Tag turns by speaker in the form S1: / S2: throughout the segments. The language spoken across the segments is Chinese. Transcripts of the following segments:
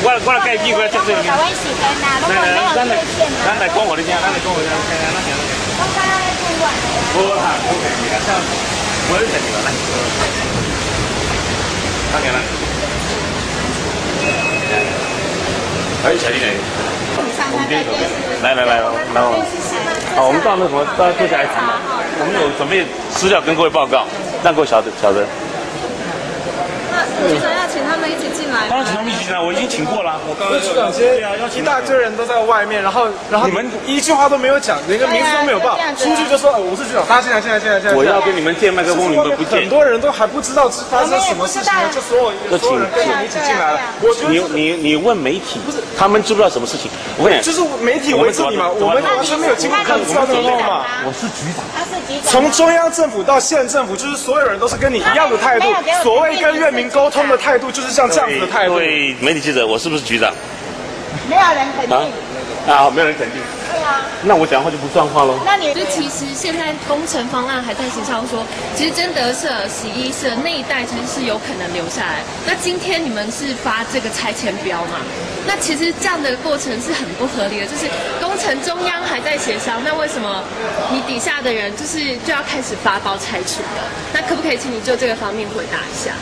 S1: 我我来介几个接这个。
S2: 台湾时间呐，如果没有
S1: 咱来，咱来讲我的听，咱来讲我的听，咱行。
S2: 我刚刚在顾问。
S1: 我哈，我给你看，我有这个来。看见了。还有小弟呢。我们这边来来来，然后，好，我们到那什么，大家坐下来吃嘛。我们有准备资料跟各位报告，让各位晓得晓得。
S3: 那局长要请他们一起进来。
S1: 当然请他们一起进来，我已经请过了。我刚刚
S4: 局长今天一大堆人都在外面，然后然后
S1: 你们
S4: 一句话都没有讲，连个名字都没有报出去就说哦我是局长，大家进来进来进来进来。
S1: 我要跟你们借麦克风，你们不借
S4: 很。多人都还不知道发生什么事情，就所有所有人跟你们一起进来了。
S1: 你你你问媒体，不是他们知不知道什么事情？我跟你讲，
S4: 就是媒体围住你嘛，我们完全没有经过看知道这个话嘛。
S1: 我是局长。
S4: 从中央政府到县政府，就是所有人都是跟你一样的态度。所谓跟院民沟通的态度，就是像这样子的态度。
S1: 各位媒体记者，我是不是局长？
S2: 没有人肯
S1: 啊
S2: 定。
S1: 啊，没有人肯定。
S2: 对啊，
S1: 那我讲话就不算话喽。
S2: 那你
S3: 就其实现在工程方案还在协商说，其实真德社、洗衣社那一带其实是有可能留下来。那今天你们是发这个拆迁标嘛？那其实这样的过程是很不合理的，就是城中央还在协商，那为什么你底下的人就是就要开始发包拆除了？那可不可以请你就这个方面回答一下？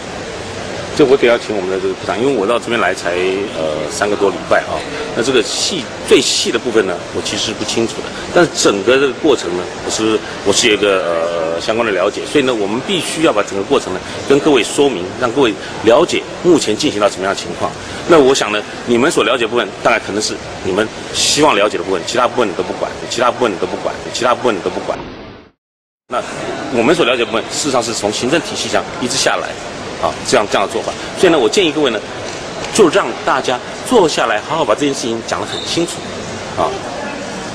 S1: 这我得要请我们的这个部长，因为我到这边来才呃三个多礼拜啊。那这个细最细的部分呢，我其实是不清楚的。但是整个这个过程呢，我是我是有一个呃相关的了解，所以呢，我们必须要把整个过程呢跟各位说明，让各位了解目前进行到什么样的情况。那我想呢，你们所了解部分，当然可能是你们希望了解的部分，其他部分你都不管，其他部分你都不管，其他部分你都不管。那我们所了解部分，事实上是从行政体系上一直下来，啊，这样这样的做法。所以呢，我建议各位呢，就让大家坐下来，好好把这件事情讲得很清楚，啊。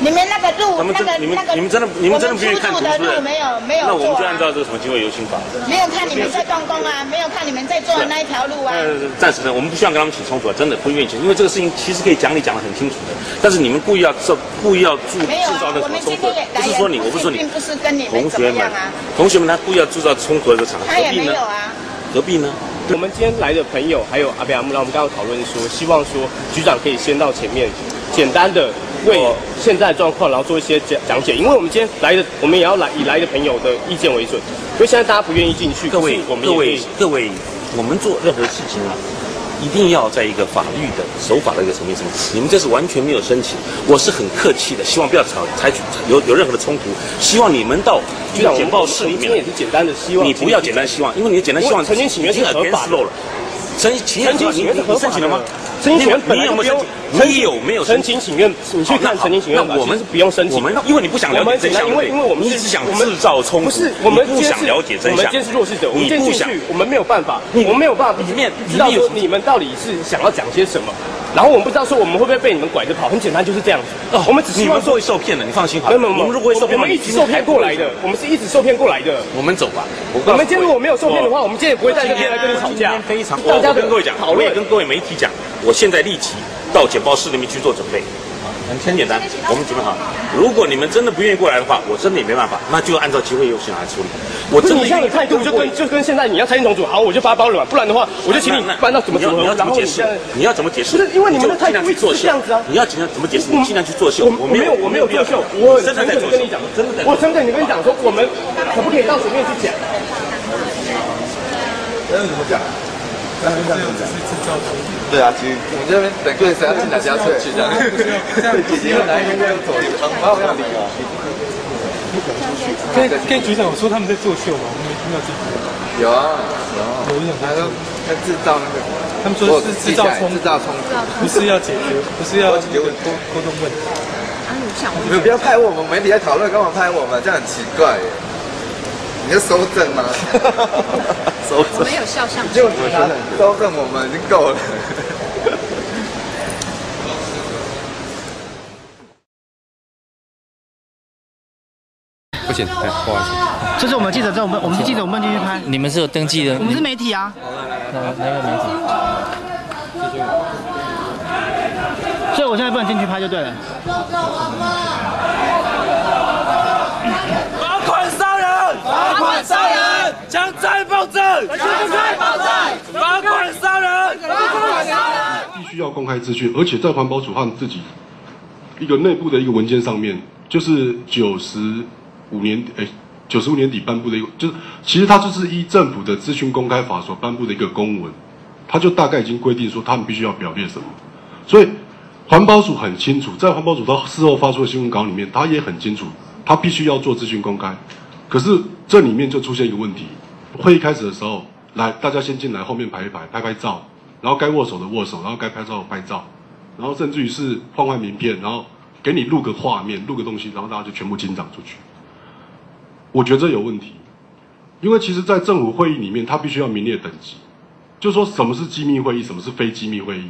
S2: 你们那个路
S1: 你们
S2: 那个，
S1: 你们真的你们真的不愿意看是不是
S2: 路没有没有
S1: 那我们就按照这个什么机会游行法。
S2: 没有看你们在动工啊，没有看你们在做的那一条路啊。
S1: 呃，暂时呢，我们不需要跟他们起冲突啊，真的不愿意起，因为这个事情其实可以讲理讲得很清楚的，但是你们故意要造故意要制造那，
S2: 我们
S1: 什么冲突不是说你，我不是说你
S2: 并，不是跟你们
S1: 同学们同学们他故意要制造冲突的这个场合，
S2: 他也
S1: 何必呢？
S2: 没有啊。
S1: 何必呢？
S5: 我们今天来的朋友还有阿贝阿木，让我们刚刚讨论说，希望说局长可以先到前面，简单的为现在的状况，然后做一些讲讲解。因为我们今天来的，我们也要来以来的朋友的意见为准。因为现在大家不愿意进去，
S1: 各位
S5: 我们
S1: 各位各位，我们做任何事情啊，一定要在一个法律的守法的一个层面上。你们这是完全没有申请，我是很客气的，希望不要吵采取有有任何的冲突，希望你们到
S5: 局长，
S1: 简报室里面
S5: 也是简单的希望，
S1: 你不要简单希望，因为你的简单希望
S5: 曾经请愿是
S1: 了。陈请
S5: 陈情请愿是合法的
S1: 你申请了吗？
S5: 陈情请愿
S1: 你
S5: 本来就不用
S1: 有没有申请？你有没有申
S5: 陈
S1: 请？
S5: 情请愿？你去看陈情请愿吧，
S1: 那我们
S5: 不用申请。
S1: 我们因为你不想了解真相，
S5: 因为因为我们是
S1: 你只想制造冲突，
S5: 不是我们
S1: 你不想了解真相。
S5: 我们今天是弱势者，我们
S1: 你不想
S5: 今天进去，我们没有办法，
S1: 你
S5: 我们没有办法
S1: 里面
S5: 知道说你们到底是想要讲些什么，然后我们不知道说我们会不会被你们拐着跑，很简单就是这样子。
S1: 哦
S5: 我们只希望说
S1: 会受骗的，你放心好了。
S5: 没有没有，
S1: 你们如果会受骗，
S5: 我们一直受骗过来的，我们是一直受骗过来的。
S1: 我们走吧。我
S5: 我们今天如果没有受骗的话，我们今天也不会在这边来跟你吵架。
S1: 非常，
S5: 大家
S1: 跟各位讲，我也跟各位媒体讲，我现在立即到简报室里面去做准备。很很简单，我们准备好。如果你们真的不愿意过来的话，我真的也没办法，那就按照机会优先来处理。我真的
S5: 你这样的态度就跟就跟现在你要拆迁重组，好，我就发包了嘛，不然的话我就请你搬到怎么
S1: 你要你要，怎么解释
S5: 你
S1: 要怎么解释？
S5: 不是因为你们的
S1: 就尽量
S5: 态度是这样子啊
S1: 你要尽量怎么解释？
S5: 我
S1: 你尽量去作秀。
S5: 我我没有我没有作秀，我
S1: 真的
S5: 跟你讲，
S1: 真的。
S5: 我诚恳的跟你讲说，我们可不可以到前面去讲？
S6: 真的怎么讲？那怎么讲？对啊，其实我们这边等贵谁要进哪家车去这样？姐姐哪一天要走？把我要理啊！
S4: 跟跟局长我说他们在作秀吗？我们没听到这个。
S6: 有啊有啊，
S4: 有一种
S6: 他说他制造那个，
S4: 他们说是制造冲
S6: 制造冲突。
S4: 不是要解决，不是要那个沟沟通问题。
S6: 你们不要拍我们媒体在讨论，干嘛拍我们？这样很奇怪耶。你要收正吗？收正。
S3: 没有肖像
S6: 就收正我们已经够了。
S7: 不行，哎，不好意思。
S8: 这是我们记者证，我们我们是记者，我们进去拍。
S7: 你们是有登记的？
S8: 我们是媒体啊，
S7: 哪哪个媒体？
S8: 所以我现在不能进去拍就对了。
S9: 罚款杀人！罚款杀人！强拆暴政！强拆暴政！罚款杀人！罚款杀人！
S10: 必须要公开资讯，而且在环保署他们自己一个内部的一个文件上面，就是九十五年哎九十五年底颁布的一个，就是其实它就是依政府的资讯公开法所颁布的一个公文，它就大概已经规定说他们必须要表列什么，所以环保署很清楚，在环保署他事后发出的新闻稿里面，他也很清楚，他必须要做资讯公开，可是这里面就出现一个问题，会议开始的时候，来大家先进来，后面排一排，拍拍照。然后该握手的握手，然后该拍照的拍照，然后甚至于是换换名片，然后给你录个画面，录个东西，然后大家就全部进场出去。我觉得这有问题，因为其实，在政府会议里面，它必须要名列等级，就说什么是机密会议，什么是非机密会议。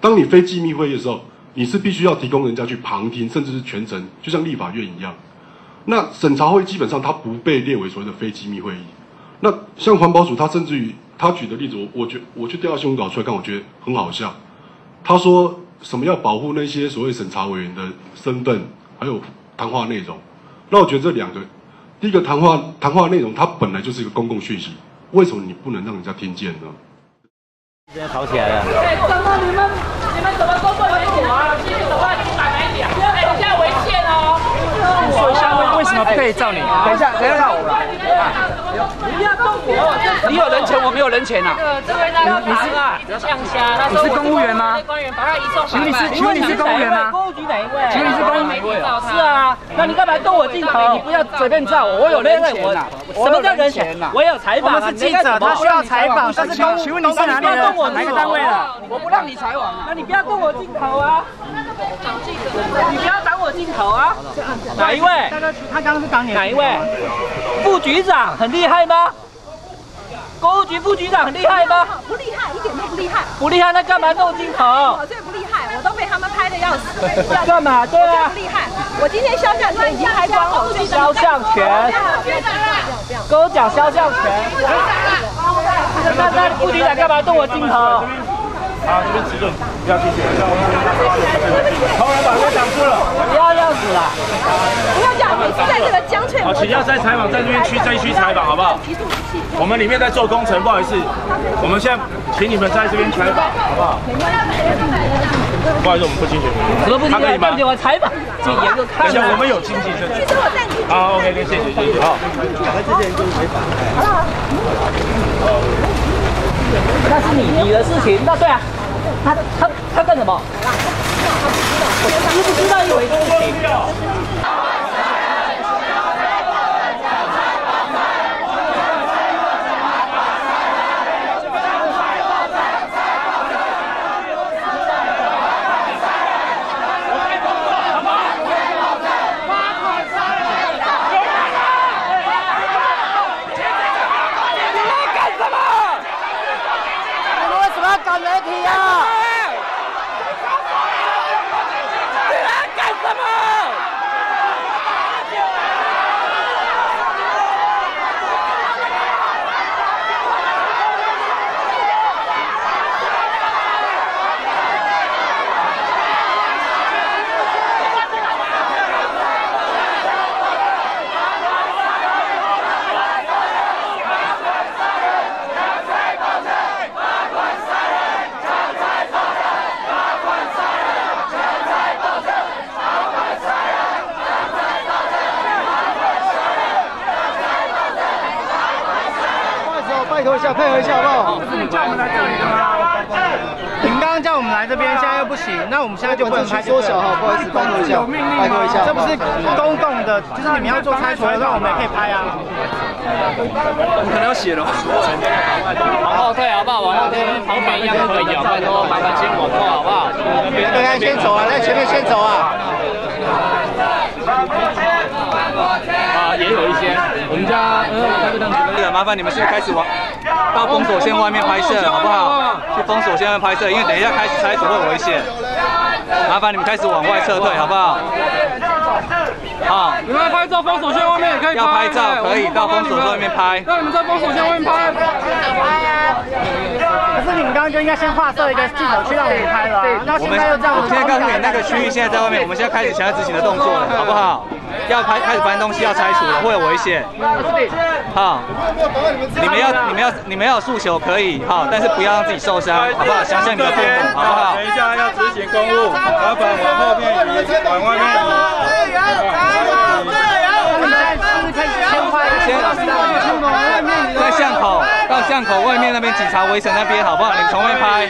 S10: 当你非机密会议的时候，你是必须要提供人家去旁听，甚至是全程，就像立法院一样。那审查会基本上它不被列为所谓的非机密会议。那像环保署，它甚至于。他举的例子，我我觉我去调新闻稿出来看，我觉得很好笑。他说什么要保护那些所谓审查委员的身份，还有谈话内容。那我觉得这两个，第一个谈话谈话内容，它本来就是一个公共讯息，为什么你不能让人家听见呢？
S8: 现在吵起来了。
S11: 哎，怎么你们你们怎么工作为主啊？继续走吧，你打哪一点？哎，你现在违宪哦。
S8: 说一下为为什么不可以照你？
S12: 等一下，等一下，我。
S11: 你不要动我！
S12: 你有人权，我没有人权呐。
S11: 这位大哥，你是啊，呛虾。
S8: 你是公务员吗？
S11: 官员把他移送。
S8: 请问你是？请问你是公务员吗？
S11: 公务局哪一位？
S8: 请问你是公务员？
S11: 是啊，那你干嘛动我镜头？你不要随便照我，我有人权呐。什么叫人权？我有采访。
S8: 我是记者，他需要采访。但是公，请问你是哪里的？哪个单位的？
S12: 我不让你采访。
S11: 那你不要动我镜头啊！你不要挡我镜头啊！哪一位？
S8: 他刚刚是挡你。
S11: 哪一位？副局长很厉害吗？公务局副局长很厉害吗？
S13: 不厉害，一点都不厉害。
S11: 不厉害，那干嘛弄镜头？
S13: 我最不厉害，我都被他们拍的要死。
S11: 干嘛？对啊。
S13: 不厉害，我今天肖像权已经拍光了。
S11: 肖像权。跟我讲肖像权。那那副局长干嘛动我镜头？
S14: 好，这边指准，不要进去。同仁把人挡住了，
S11: 子啦！
S13: 不要这样，在这个江翠。
S14: 好，请要再采访，在这边区这一区采访，好不好？我们里面在做工程，不好意思，我们现在请你们在这边采访，好不好？不好意思，我们不进去。
S11: 什么不进去？对不起，我采访。
S14: 等一下，我们有经济证据。好，OK，谢谢，谢谢，好。
S11: 好了。那是你你的事情，那对啊，他他他干什么？知不知道一回事情？
S8: 配合一下，一下，好不好？不是你叫我们来这里的吗？你们刚刚叫我们来这边，现在又不行，那我们现在就不能拍。
S6: 缩小哈，不好意思，拜托一下，拜托一下。
S8: 这不是公共的，就是你们要做拆除的时候，我们也可以拍啊。
S12: 我们可能要写了。
S11: 往后退好不好？往后退，旁边一样可以啊。拜托，麻烦先往后好不好？
S8: 大家先走啊，在前面先走啊。
S12: 啊，也有一些，我们家呃，麻烦你们现在开始往到封锁线外面拍摄，好不好？去封锁线外面拍摄，因为等一下开始拆除会危险。麻烦你们开始往外撤退，好不好？好，
S14: 你们拍照，封锁线外面也可以
S12: 要拍照，可以到封锁线外面拍。
S14: 那你们在封锁线外面拍。
S8: 可是你们刚刚就应该先划设一个记者区让我们拍了。那现在又这样。
S12: 我现在告诉你，那个区域现在在外面，我们现在开始强制执行的动作了，好不好？要开开始搬东西要拆除了，会有危险。好，你们要你们要你们要诉求可以好，但是不要让自己受伤，好不好？想想你的父母，好不好？
S14: 等一下要执行公务，麻烦往后面移，往外面
S12: 在巷口到巷口外面那边警察围城那边，好不好？你们从外面拍，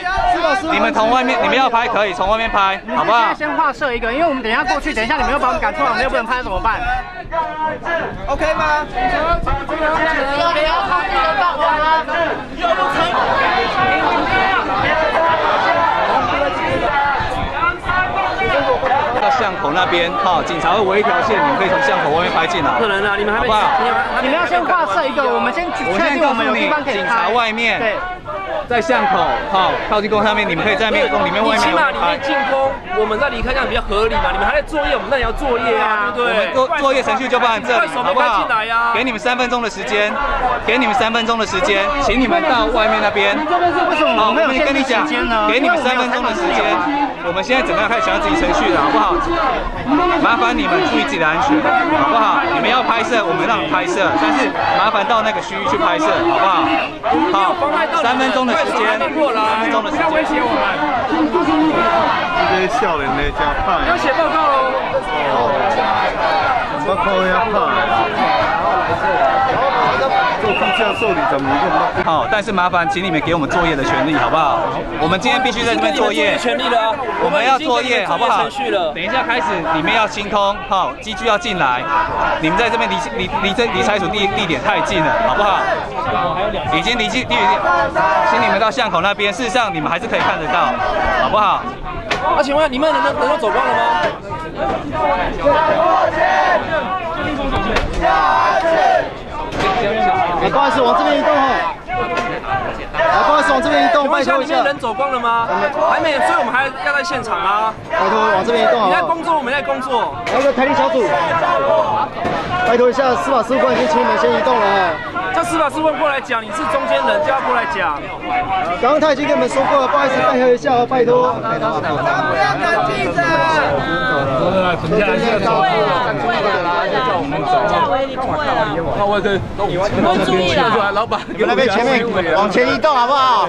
S12: 你们从外面你们要拍可以从外面拍，好不好？
S8: 先画设一个，因为我们等一下过去，等一下你们又把我们赶出来，我们又不能拍，怎么办？OK 吗？
S12: 到巷口那边，哈，警察会围一条线，你们可以从巷口外面拍进来。
S8: 不可能啊，你们还没
S12: 好不好？
S8: 你们要先画设一个，我们先
S12: 我现在
S8: 确定我们有
S12: 告诉你
S8: 地方可以，
S12: 警察。外面
S8: 对。
S12: 在巷口，好，靠近公路上面，你们可以在面洞里面、外面
S15: 起码里
S12: 拍
S15: 面。进攻，我们再离开这样比较合理嘛。你们还在作业，我们那也要作业啊，对不对？
S12: 我们作作业程序就放在这里，好不好
S15: 进来呀？？
S12: 给你们三分钟的时间，给你们三分钟的时间，请你们到外面那边。
S8: 这边是为什么
S12: 好，
S8: 我们有
S12: 跟你讲
S8: 限制时间呢，
S12: 给你们三分钟的时间。我们现在整个要开始想要执行程序了，好不好？麻烦你们注意自己的安全，好不好？你们要拍摄，我们让你拍摄，但是麻烦到那个区域去拍摄，好不好？好，三分钟的时间，三分钟的时间。
S15: 威胁我们。
S6: 这些笑脸的加派，
S15: 要写报告喽。
S6: 我靠呀做副教授你怎么用？
S12: 好，但是麻烦请你们给我们作业的权利，好不好？我们今天必须在这边作业，
S15: 权利了，
S12: 我们要作业，好不好？等一下开始，里面要清空，好，机具要进来，你们在这边离离离这离拆除地地点太近了，好不好？已经离近地点，请你们到巷口那边，事实上你们还是可以看得到，好不好？
S15: 那请问你们能能能够走光了吗？
S8: 哎，不好意思，往这边移动哈。哎，不好意思，往这边移动，拜托一下。
S15: 人走光了吗？还没，所以我们还要在现场啊。
S8: 拜托往这边移动？
S15: 你在工作，我们在工作。
S8: 来一个台历小组，拜托一下，司法事务官已经请你们先移动了
S15: 司法师问过来讲，你是中间人，叫他过来讲。
S8: 刚刚他已经跟你们说过了，不好意思，配合一下哦，拜托。
S9: 不要赶记者。
S14: 停下来，现在照
S9: 叫我们走。
S14: 那我也可以，
S9: 都注意了。
S14: 老板，
S8: 那边前面往前移动好不好？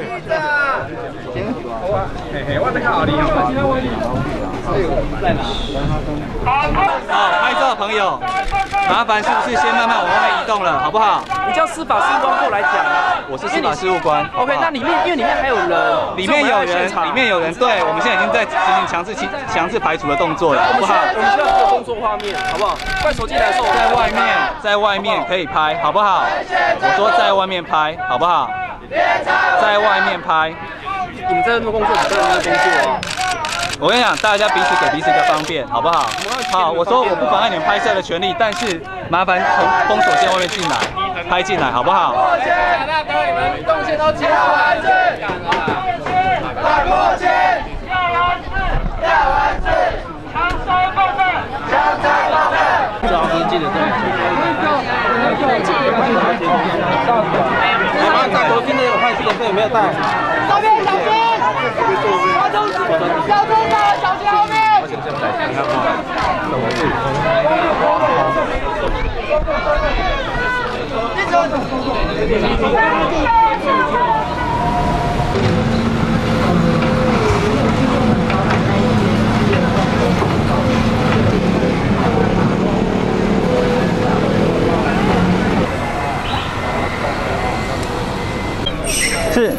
S14: 嘿嘿，我在看好你。
S12: 好，拍照的朋友，麻烦是不是先慢慢往外面移动了，好不好？
S15: 你叫司法事务官过来讲啊。
S12: 我是司法事务官。
S15: OK，那里面因为里面还有人，
S12: 里面有人，里面有人，对，我们现在已经在执行强制清强制排除的动作了，好不好？
S15: 我们需要这个工作画面，好不好？快手机来的时候，
S12: 在外面，在外面可以拍，好不好？我说在外面拍，好不好？在外面拍。
S15: 你们在那边工作，我们在那边工作啊。
S12: 我跟你讲，大家彼此给彼此一个方便，好不好？好，我说我不妨碍你们拍摄的权利，但是麻烦从封锁线外面进来，拍进来，好不好？
S9: 大哥你们动线都起来。大国旗，要完事，要完事，长山报政，长山报政。
S12: 这样记得
S15: 我们大头今天有派系的费有没有带？
S9: 这边小心，交通交通的小心后面。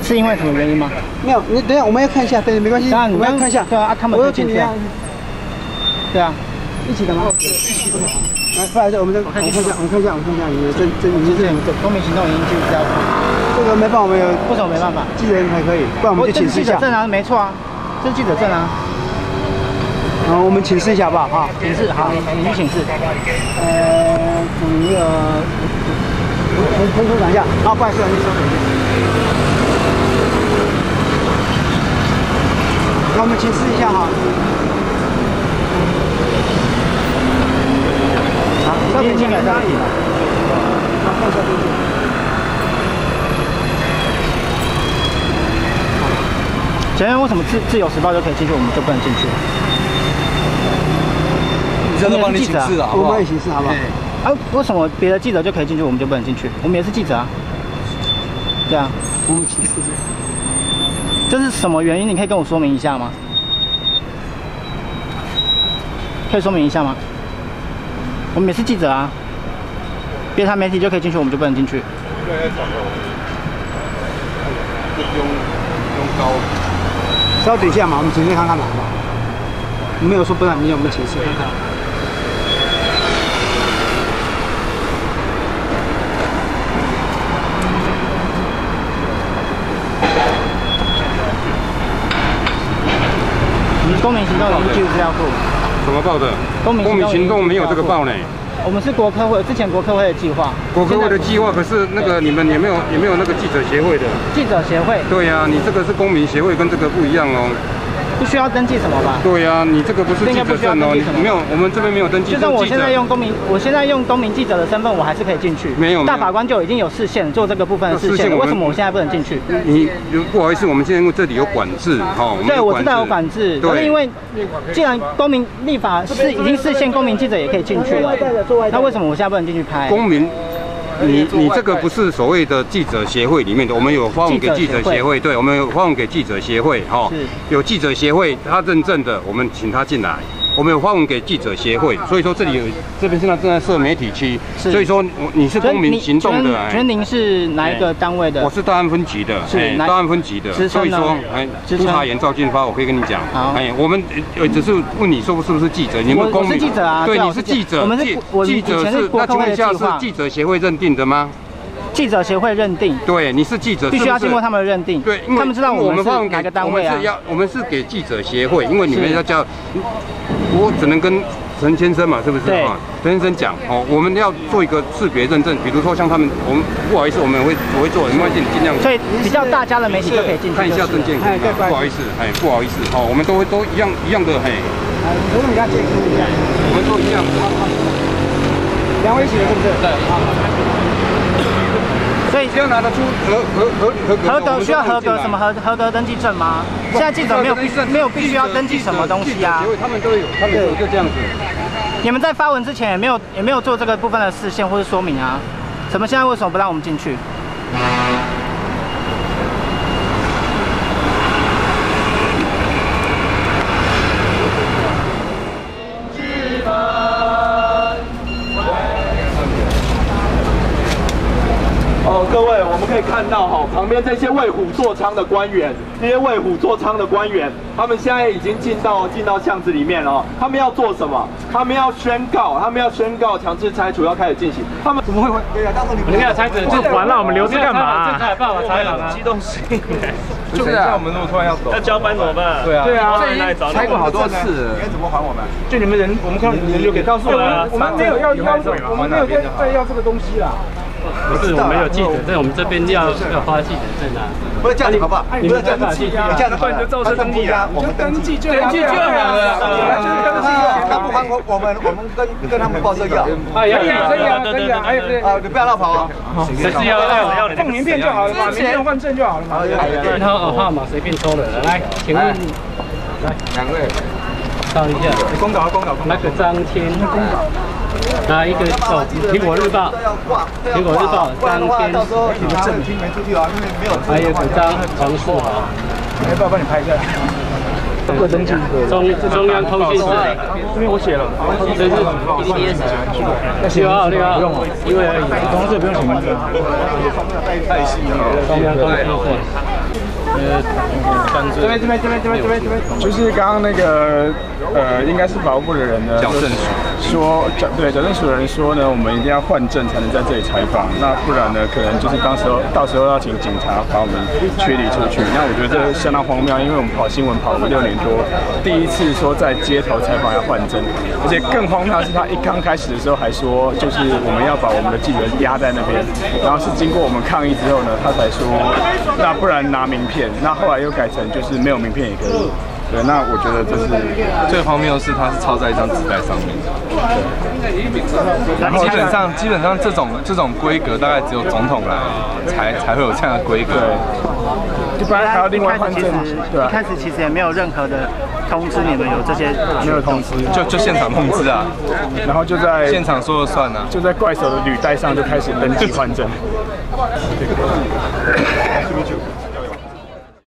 S8: 是是因为什么原因吗？
S16: 没有，你等一下，我们要看一下，对，没关系，我们要看一下。
S8: 对啊，他们
S16: 我
S8: 可以进去啊
S16: 有请你啊，
S8: 对啊，
S16: 一起的吗？来，快来，我们再我们看一下，我们看一下，我们看一下，你的这这你是
S8: 公民行动已经去交
S16: 这个没办法，我们有
S8: 为什么没办法？
S16: 记人才可以，不然我们就请示一下。
S8: 记者证啊，没错啊，这是记者证啊。
S16: 好，我们请示一下好不好？哈，
S8: 请示，好，你去请示。
S16: 呃，请那个陈陈处长一下，啊，不好意思，你稍等一下。我们去试一下哈。好，稍等一下，稍等一下。好，放下东西。
S8: 请问为什么自自由时报就可以进去，我们就不能进去？
S16: 你是
S6: 下都帮你请示了，好不好？
S16: 我帮你请示，好不好？啊，为什么别的记者就可以进去，我们就不能进去？我们也是记者啊。对啊，我们请示。这是什么原因？你可以跟我说明一下吗？可以说明一下吗？我们也是记者啊，别台媒体就可以进去，我们就不能进去。
S10: 对，要转了。用用高。
S16: 稍等一下嘛，我们请示看看嘛，好不好？没有说不让你，我们请示看看。公民行动有记录资料库。
S17: 怎么报的？
S16: 公民
S17: 公民行动没有这个报呢。
S16: 我们是国科会之前国科会的计划。
S17: 国科会的计划，可是那个你们也没有也没有那个记者协会的。
S16: 记者协会。
S17: 对呀，你这个是公民协会，跟这个不一样哦。
S16: 不需要登记什么吧？
S17: 对呀，你这个不是记者证哦，你没有，我们这边没有登记。
S16: 就算我现在用公民，我现在用公民记者的身份，我还是可以进去。
S17: 没有。
S16: 大法官就已经有视线做这个部分的视线，为什么我现在不能进去？
S17: 你不好意思，我们现在因为这里有管制，哈。
S16: 对，我知道有管制。对。是因为既然公民立法是已经视线，公民记者也可以进去了，那为什么我现在不能进去拍？
S17: 公民。你你这个不是所谓的记者协会里面的，我们有发文给记者协会，对，我们有发文给记者协会，哈，有记者协会他认证的，我们请他进来。我们有发文给记者协会，所以说这里有这边现在正在设媒体区，所以说我你是公民行动的。
S16: 全您是哪一个单位的？
S17: 我是大安分局的，是大安分局的。所以说，哎，督察员赵俊发，我可以跟你讲，哎，我们呃只是问你说是不是记者？你们公
S16: 民？记者啊，
S17: 对，你是记者。
S16: 我们是
S17: 记者是那请问一下是记者协会认定的吗？
S16: 记者协会认定，
S17: 对，你是记者，
S16: 必须要经过他们的认定，
S17: 对，
S16: 他们知道我们是哪个单位啊？
S17: 我们是要，我们是给记者协会，因为你们要叫，我只能跟陈先生嘛，是不是啊？陈先生讲哦，我们要做一个识别认证，比如说像他们，我们不好意思，我们会我会做，没关系，你尽量。
S16: 所以比较大家的媒体都可以进去。
S17: 看一下证件，哎，不好意思，哎，不好意思，哦，我们都会都一样一样的，嘿。
S16: 不用你要解释一下，
S17: 我们都一样。
S16: 两位一起的，是不是？
S17: 对。所以只要拿得出合合合合格，合
S16: 格需要合格什么合合格登记证吗？现在记者没有必没有必须要登记什么东西啊？
S17: 他们都有，他们有就这样子。
S16: 你们在发文之前也没有也没有做这个部分的视线或者说明啊？怎么现在为什么不让我们进去？
S18: 哦各位，我们可以看到哈，旁边这些为虎作伥的官员，这些为虎作伥的官员，他们现在已经进到进到巷子里面了。他们要做什么？他们要宣告，他们要宣告强制拆除要开始进行。他们
S16: 怎么会会？对啊，到时候你们
S14: 要拆除就完了，我们留着干嘛？
S15: 太棒了，拆了，
S14: 激动性。
S18: 就是啊，我们如果突然要走，
S15: 要交班怎么办？
S18: 对啊，
S14: 对啊，
S18: 拆过好多次，应该怎么还我们？
S14: 就你们人，我们看人就给告诉我们，
S18: 我们没有要要，我们没有在在要这个东西啦。
S15: 不是，我们有记者在，我们这边要要发记者证啊。
S16: 不要这样子好不好？
S15: 你们这样子，
S18: 你这样子，你就造成登记啊，我们登记就登记就好了。登记
S16: 他不还我，我们我们跟跟他们报这个。
S18: 可以啊，可以啊，可以啊，还有啊，你不要乱跑啊。
S15: 谁是要要要
S18: 放名片就好了嘛，名片换证就好了嘛。
S15: 然后号码随便抽的，来，请问，来
S18: 两位，
S15: 照一下。
S18: 公稿，公稿，
S15: 那个张天。公稿。拿一个哦，苹果日报，苹果日报，当天，
S16: 你们证明没出去啊，因为没有。
S15: 还有几张黄树啊，
S18: 要不要帮你拍一下？
S15: 各登记。中中央通讯社，
S18: 这边我写了，
S15: 这是 PPS。六号六号，因为
S18: 同事不用写名字。太细了，
S15: 中央通讯社。
S18: 这边这边这边这边这边这边，就是刚刚那个呃，应该是法务部的人呢，
S17: 矫正署
S18: 说矫对矫正署的人说呢，我们一定要换证才能在这里采访，那不然呢，可能就是当时候到时候要请警察把我们驱离出去。那我觉得这相当荒谬，因为我们跑新闻跑了六年多，第一次说在街头采访要换证，而且更荒谬的是他一刚开始的时候还说，就是我们要把我们的记者压在那边，然后是经过我们抗议之后呢，他才说，那不然拿名片。那后来又改成就是没有名片也可以。
S4: 对，那我觉得这是最荒谬的是，它是抄在一张纸袋上面。然后基本上基本上这种这种规格，大概只有总统来才才会有这样的规格。
S16: 就不然还要另外换证。对啊。一开始其实也没有任何的通知你们有这些，
S4: 没有通知，就就现场通知啊。然后就在现场说了算啊，就在怪手的履带上就开始登记换证。